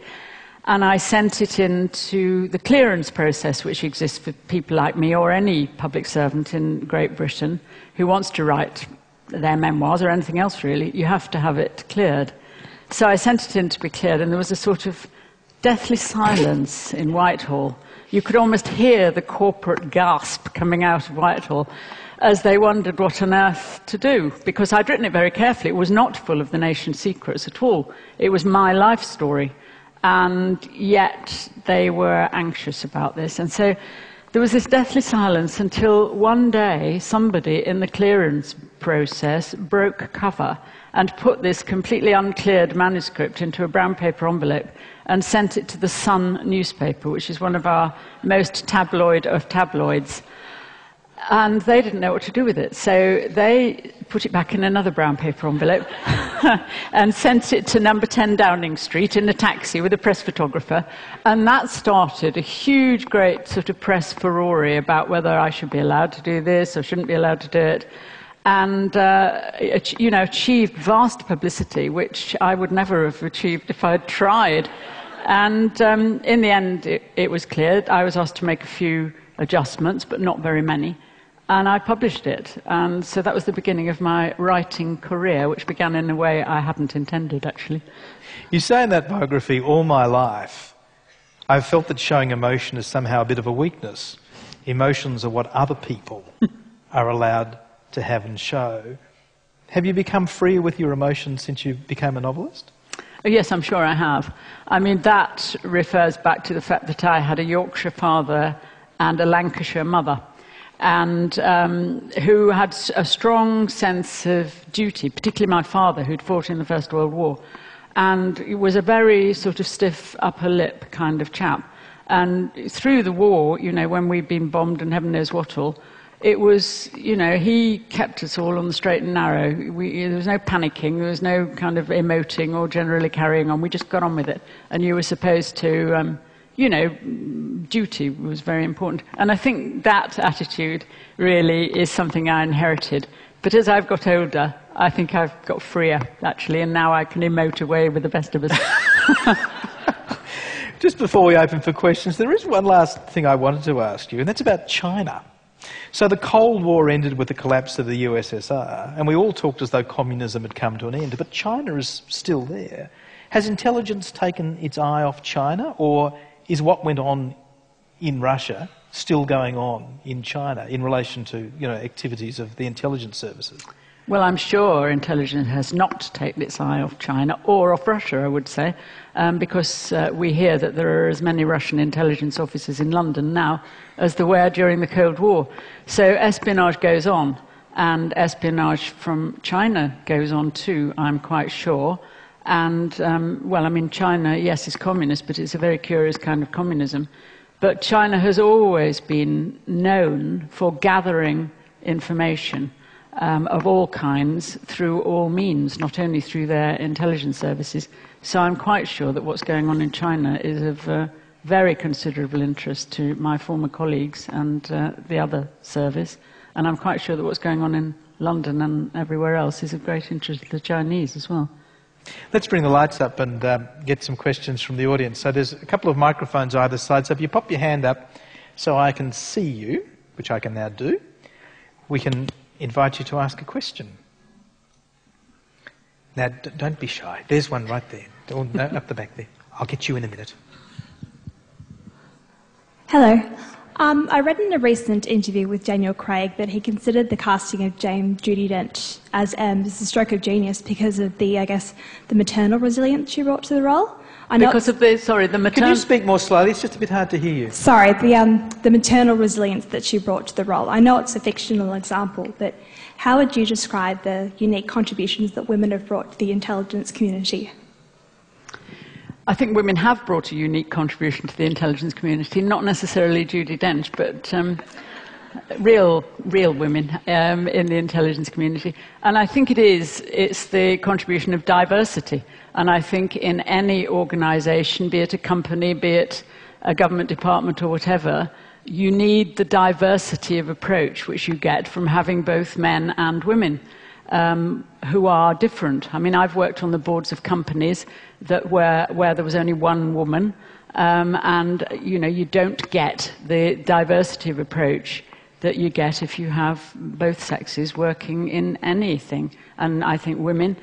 And I sent it into the clearance process, which exists for people like me or any public servant in Great Britain who wants to write their memoirs or anything else really. You have to have it cleared. So I sent it in to be cleared, and there was a sort of deathly silence in Whitehall. You could almost hear the corporate gasp coming out of Whitehall as they wondered what on earth to do, because I'd written it very carefully. It was not full of the nation's secrets at all. It was my life story. And yet they were anxious about this. And so there was this deathly silence until one day somebody in the clearance process broke cover and put this completely uncleared manuscript into a brown paper envelope and sent it to the Sun newspaper, which is one of our most tabloid of tabloids. And they didn't know what to do with it. So they put it back in another brown paper envelope and sent it to number 10 Downing Street in a taxi with a press photographer. And that started a huge, great sort of press furore about whether I should be allowed to do this or shouldn't be allowed to do it. And, uh, you know, achieved vast publicity, which I would never have achieved if I'd tried. And um, in the end, it, it was clear. I was asked to make a few adjustments, but not very many. And I published it. And so that was the beginning of my writing career, which began in a way I hadn't intended, actually. You say in that biography, all my life, I've felt that showing emotion is somehow a bit of a weakness. Emotions are what other people are allowed to have and show. Have you become freer with your emotions since you became a novelist? Oh, yes, I'm sure I have. I mean, that refers back to the fact that I had a Yorkshire father and a Lancashire mother and um, who had a strong sense of duty, particularly my father, who'd fought in the First World War, and was a very sort of stiff upper lip kind of chap. And through the war, you know, when we'd been bombed and heaven knows what all, it was, you know, he kept us all on the straight and narrow. We, there was no panicking, there was no kind of emoting or generally carrying on. We just got on with it. And you were supposed to um, you know, duty was very important. And I think that attitude really is something I inherited. But as I've got older, I think I've got freer, actually, and now I can emote away with the best of us. Just before we open for questions, there is one last thing I wanted to ask you, and that's about China. So the Cold War ended with the collapse of the USSR, and we all talked as though communism had come to an end, but China is still there. Has intelligence taken its eye off China, or is what went on in Russia still going on in China in relation to you know, activities of the intelligence services? Well, I'm sure intelligence has not taken its eye off China or off Russia, I would say, um, because uh, we hear that there are as many Russian intelligence officers in London now as there were during the Cold War. So espionage goes on, and espionage from China goes on too, I'm quite sure. And, um, well, I mean, China, yes, is communist, but it's a very curious kind of communism. But China has always been known for gathering information um, of all kinds through all means, not only through their intelligence services. So I'm quite sure that what's going on in China is of uh, very considerable interest to my former colleagues and uh, the other service. And I'm quite sure that what's going on in London and everywhere else is of great interest to the Chinese as well. Let's bring the lights up and um, get some questions from the audience. So there's a couple of microphones either side. So if you pop your hand up so I can see you, which I can now do, we can invite you to ask a question. Now, don't be shy. There's one right there. Oh, no, up the back there. I'll get you in a minute. Hello. Um, I read in a recent interview with Daniel Craig that he considered the casting of Dame Judi Dench as, um, as a stroke of genius because of the, I guess, the maternal resilience she brought to the role. I because of the, sorry, the maternal... Can you speak more slowly? It's just a bit hard to hear you. Sorry, the, um, the maternal resilience that she brought to the role. I know it's a fictional example, but how would you describe the unique contributions that women have brought to the intelligence community? I think women have brought a unique contribution to the intelligence community, not necessarily Judi Dench, but um, real, real women um, in the intelligence community. And I think it is, it's the contribution of diversity. And I think in any organization, be it a company, be it a government department or whatever, you need the diversity of approach which you get from having both men and women um, who are different. I mean, I've worked on the boards of companies that where, where there was only one woman, um, and you know, you don't get the diversity of approach that you get if you have both sexes working in anything. And I think women,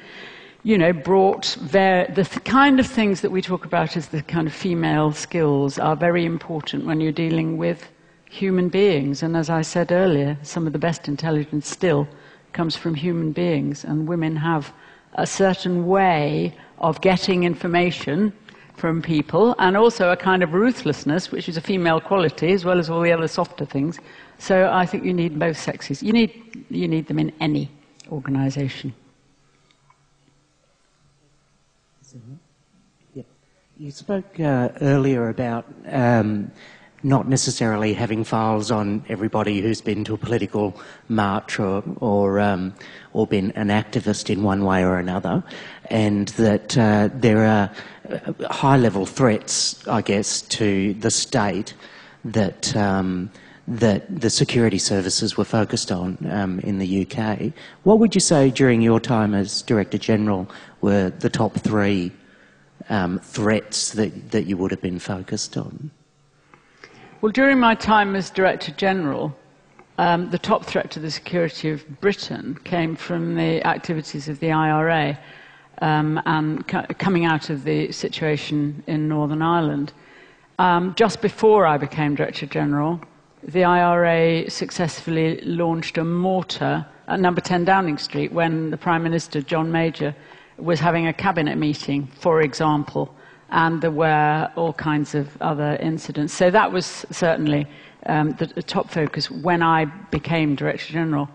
you know, brought their, the th- kind of things that we talk about as the kind of female skills are very important when you're dealing with human beings. And as I said earlier, some of the best intelligence still comes from human beings, and women have a certain way of getting information from people, and also a kind of ruthlessness, which is a female quality, as well as all the other softer things. So I think you need both sexes. You need, you need them in any organization. You spoke uh, earlier about um, not necessarily having files on everybody who's been to a political march or or um, or been an activist in one way or another, and that uh, there are uh, high-level threats, I guess, to the state that. Um, that the security services were focused on um, in the UK. What would you say during your time as Director General were the top three um, threats that, that you would have been focused on? Well, during my time as Director General, um, the top threat to the security of Britain came from the activities of the IRA um, and coming out of the situation in Northern Ireland. Um, just before I became Director General, the IRA successfully launched a mortar at number 10 Downing Street when the Prime Minister, John Major, was having a cabinet meeting, for example, and there were all kinds of other incidents. So that was certainly um, the, the top focus when I became Director General.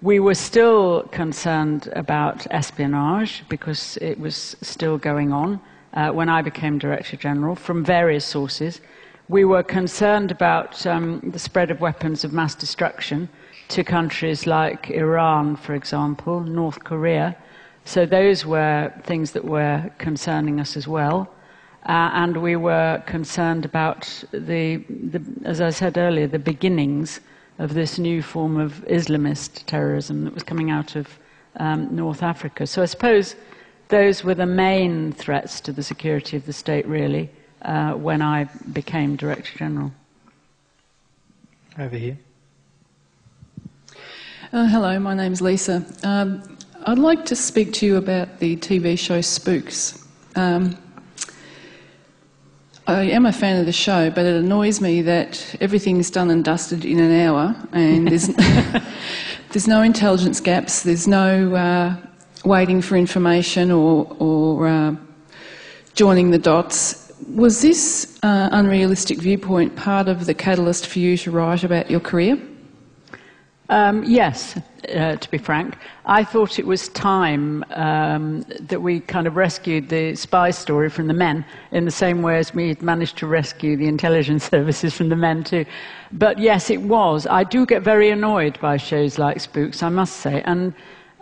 We were still concerned about espionage because it was still going on uh, when I became Director General from various sources. We were concerned about um, the spread of weapons of mass destruction to countries like Iran, for example, North Korea. So those were things that were concerning us as well. Uh, and we were concerned about the, the, as I said earlier, the beginnings of this new form of Islamist terrorism that was coming out of um, North Africa. So I suppose those were the main threats to the security of the state, really uh, when I became Director General. Over here. Uh, hello, my name is Lisa. Um, I'd like to speak to you about the TV show Spooks. Um, I am a fan of the show, but it annoys me that everything's done and dusted in an hour, and there's there's no intelligence gaps. There's no uh, waiting for information or or uh, joining the dots was this uh, unrealistic viewpoint part of the catalyst for you to write about your career? Um, yes, uh, to be frank. I thought it was time um, that we kind of rescued the spy story from the men in the same way as we managed to rescue the intelligence services from the men, too. But yes, it was. I do get very annoyed by shows like Spooks, I must say. And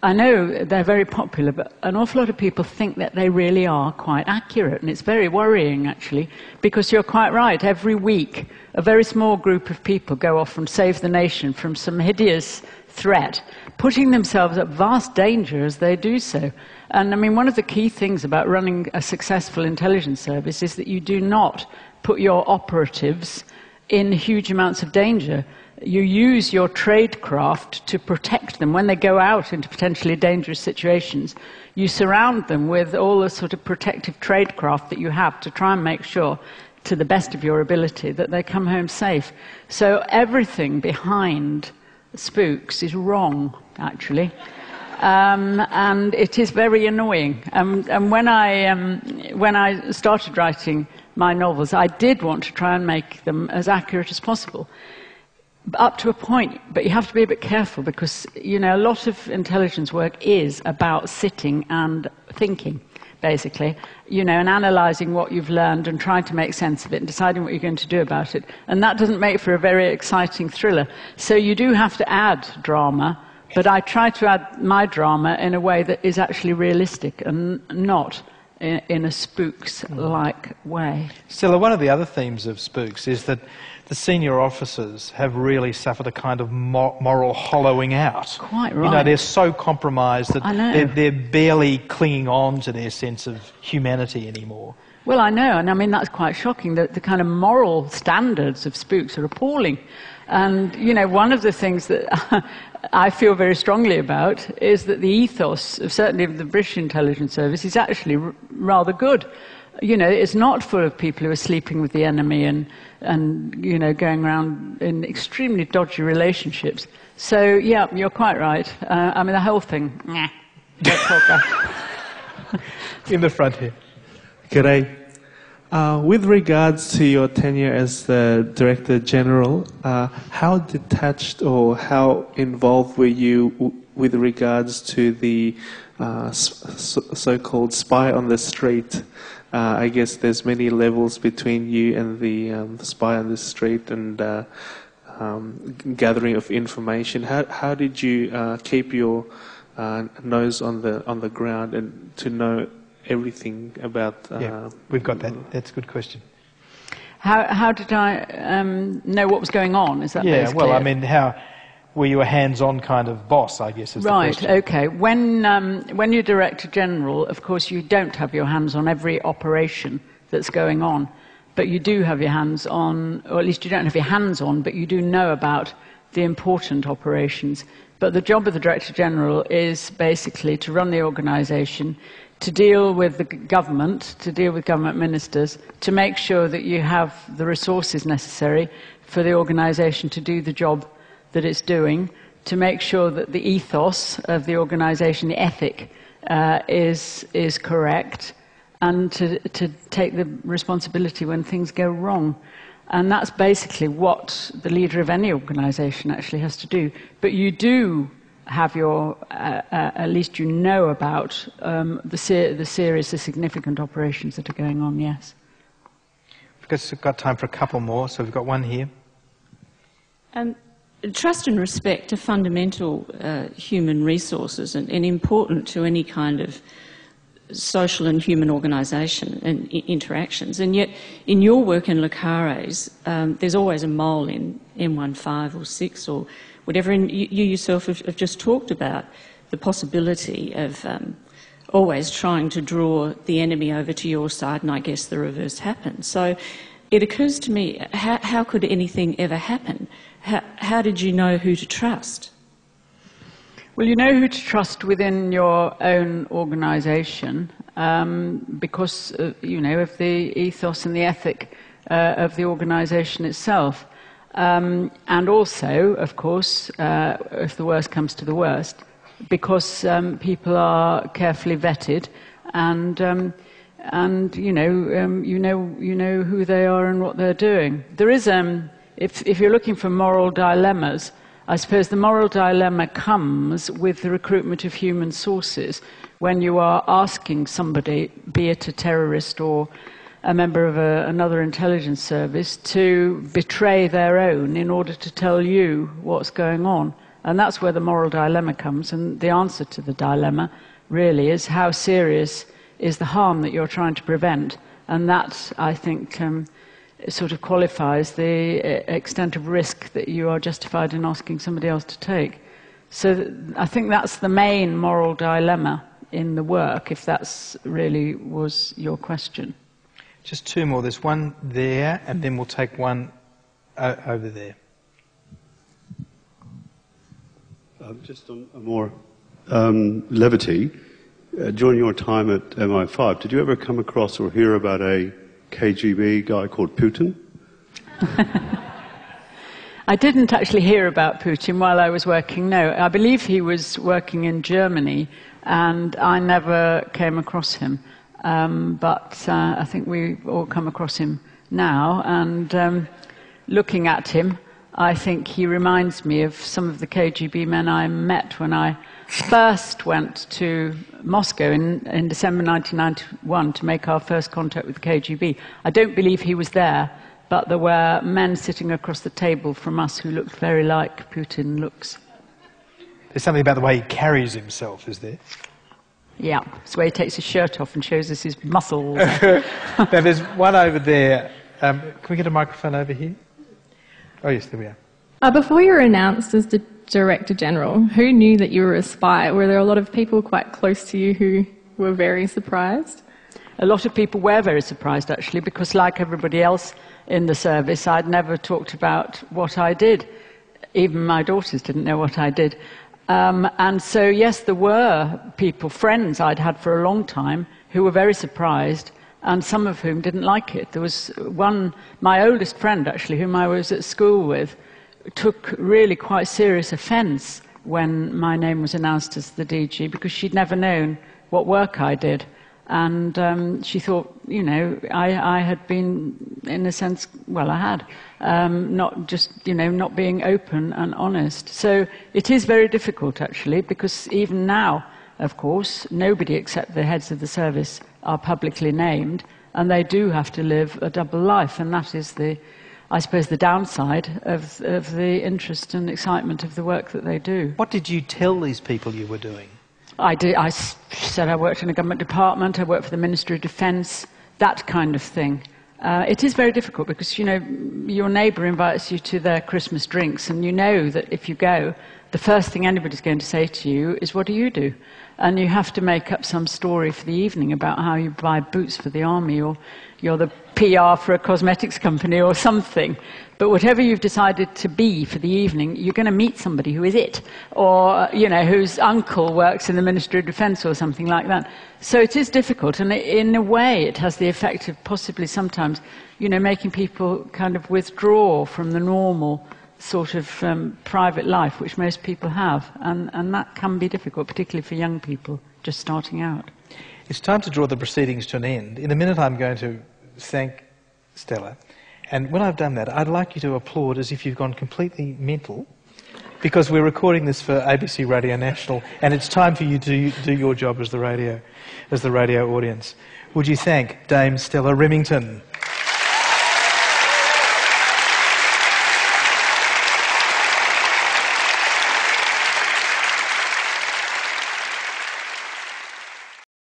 I know they're very popular, but an awful lot of people think that they really are quite accurate. And it's very worrying, actually, because you're quite right. Every week, a very small group of people go off and save the nation from some hideous threat, putting themselves at vast danger as they do so. And I mean, one of the key things about running a successful intelligence service is that you do not put your operatives in huge amounts of danger you use your tradecraft to protect them when they go out into potentially dangerous situations. You surround them with all the sort of protective tradecraft that you have to try and make sure, to the best of your ability, that they come home safe. So everything behind spooks is wrong, actually. Um, and it is very annoying. Um, and when I, um, when I started writing my novels, I did want to try and make them as accurate as possible up to a point, but you have to be a bit careful because, you know, a lot of intelligence work is about sitting and thinking, basically, you know, and analysing what you've learned and trying to make sense of it and deciding what you're going to do about it. And that doesn't make for a very exciting thriller. So you do have to add drama, but I try to add my drama in a way that is actually realistic and not in, a spooks like way. Stella, one of the other themes of spooks is that the senior officers have really suffered a kind of moral hollowing out. Quite right. You know, they're so compromised that they're, they're barely clinging on to their sense of humanity anymore. Well, I know, and I mean, that's quite shocking. The, the kind of moral standards of spooks are appalling. And, you know, one of the things that I feel very strongly about is that the ethos of certainly of the British intelligence service is actually r- rather good you know, it's not full of people who are sleeping with the enemy and, and you know, going around in extremely dodgy relationships. So, yeah, you're quite right. Uh, I mean, the whole thing, In the front here. G'day. Uh, with regards to your tenure as the Director General, uh, how detached or how involved were you w- with regards to the uh, so- so-called spy on the street. Uh, I guess there's many levels between you and the, um, the spy on the street and uh, um, gathering of information. How, how did you uh, keep your uh, nose on the on the ground and to know everything about? Uh, Yeah, we've got that. That's a good question. How, how did I um, know what was going on? Is that Yeah, basically well, I mean, how were you a hands-on kind of boss? I guess is the Right, okay. When, um, when you're Director General, of course, you don't have your hands on every operation that's going on, but you do have your hands on, or at least you don't have your hands on, but you do know about the important operations. But the job of the Director General is basically to run the organisation, to deal with the government, to deal with government ministers, to make sure that you have the resources necessary for the organisation to do the job that it's doing, to make sure that the ethos of the organisation, the ethic, uh, is, is correct, and to, to take the responsibility when things go wrong. And that's basically what the leader of any organisation actually has to do. But you do have your, uh, uh, at least you know about um, the, ser- the serious, the significant operations that are going on, yes. Because We've got- got time for a couple more, so we've got one here. Um, trust and respect are fundamental uh, human resources and, and important to any kind of social and human organisation and interactions. And yet, in your work in Le Carre's, um, there's always a mole in MI5 or 6 or whatever. And you, you yourself have, have just talked about the possibility of um, always trying to draw the enemy over to your side, and I guess the reverse happens. So it occurs to me how, how could anything ever happen? How, how did you know who to trust? Well, you know who to trust within your own organisation um, because, uh, you know, of the ethos and the ethic uh, of the organisation itself. Um, and also, of course, uh, if the worst comes to the worst, because um, people are carefully vetted and, um, and you, know, um, you, know, you know who they are and what they're doing. There is, um, if, if you're looking for moral dilemmas, I suppose the moral dilemma comes with the recruitment of human sources when you are asking somebody, be it a terrorist or a member of a, another intelligence service, to betray their own in order to tell you what's going on. And that's where the moral dilemma comes. And the answer to the dilemma really is how serious is the harm that you're trying to prevent. And that, I think, um, sort of qualifies the uh, extent of risk that you are justified in asking somebody else to take. So I think that's the main moral dilemma in the work, if that's really was your question. Just two more. There's one there, and then we'll take one over there. Um, just on a more um, levity, uh, during your time at MI5, did you ever come across or hear about a KGB guy called Putin? I didn't actually hear about Putin while I was working. No, I believe he was working in Germany, and I never came across him. Um, but uh, I think we all come across him now, and um, looking at him, I think he reminds me of some of the KGB men I met when I first went to Moscow in, in December 1991 to make our first contact with the KGB. I don't believe he was there, but there were men sitting across the table from us who looked very like Putin looks. There's something about the way he carries himself, is there? Yeah, it's where he takes his shirt off and shows us his muscles. now, there's one over there. Um, can we get a microphone over here? Oh, yes, there we are. Uh, before you were announced as the Director General, who knew that you were a spy? Were there a lot of people quite close to you who were very surprised? A lot of people were very surprised, actually, because, like everybody else in the service, I'd never talked about what I did. Even my daughters didn't know what I did. Um, and so, yes, there were people, friends I'd had for a long time, who were very surprised, and some of whom didn't like it. There was one, my oldest friend, actually, whom I was at school with, took really quite serious offence when my name was announced as the DG because she'd never known what work I did. And um, she thought, you know, I, I had been, in a sense, well, I had, um, not just, you know, not being open and honest. So it is very difficult, actually, because even now of course. Nobody except the heads of the service are publicly named, and they do have to live a double life, and that is the, I suppose, the downside of, of the interest and excitement of the work that they do. What did you tell these people you were doing? I, did, I said I worked in a government department, I worked for the Ministry of Defence, that kind of thing. Uh, it is very difficult because, you know, your neighbour invites you to their Christmas drinks, and you know that if you go, the first thing anybody's going to say to you is, What do you do? And you have to make up some story for the evening about how you buy boots for the army, or you're the PR for a cosmetics company, or something. But whatever you've decided to be for the evening, you're going to meet somebody who is it, or, you know, whose uncle works in the Ministry of Defence or something like that. So it is difficult, and in a way, it has the effect of possibly sometimes, you know, making people kind of withdraw from the normal sort of um, private life which most people have, and, and that can be difficult, particularly for young people just starting out. It's time to draw the proceedings to an end. In a minute, I'm going to thank Stella. And when I've done that, I'd like you to applaud as if you've gone completely mental, because we're recording this for ABC Radio National, and it's time for you to do your job as the radio, as the radio audience. Would you thank Dame Stella Rimington?